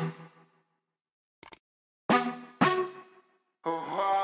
want me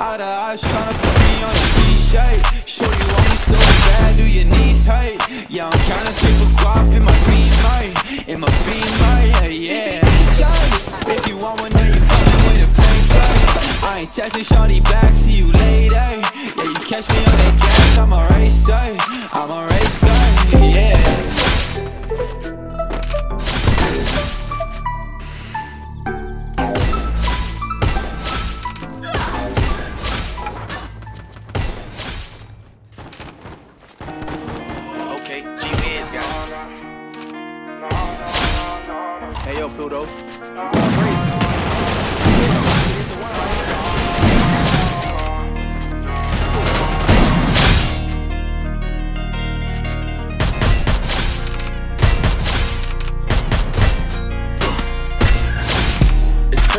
out of eyes, tryna put me on a t-shirt. Show you want me so bad, do your knees hurt? Yeah, I'm counting paper guap in my in my beamer, yeah, yeah.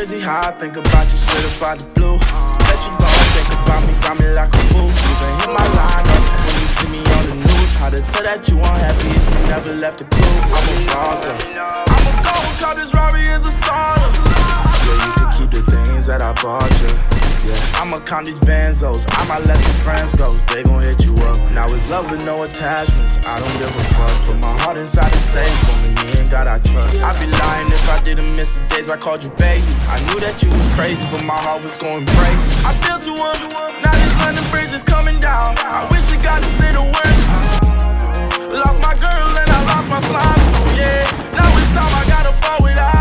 Crazy how I think about you straight up out the blue. Let you go, think about me, got me like a fool. You can hit my line up when you see me on the news. How to tell that you unhappy if you never left a clue. I'm a uh. Boss call this Rari is a starter. Yeah, you can keep the things that I bought you. Yeah, I'ma count these benzos. I might let some friends go. They gon' hit you up. Now it's love with no attachments. I don't give a fuck. Put my heart inside the safe for me. Me and God I trust. I'd be lying if I didn't miss the days I called you baby. I knew that you was crazy, but my heart was going crazy. I built you up. Now this London Bridge is coming down. I wish we got to say the word. Lost my girl and I lost my slime. Yeah, now it's time I fall without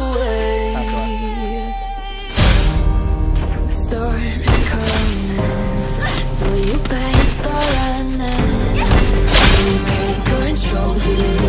You.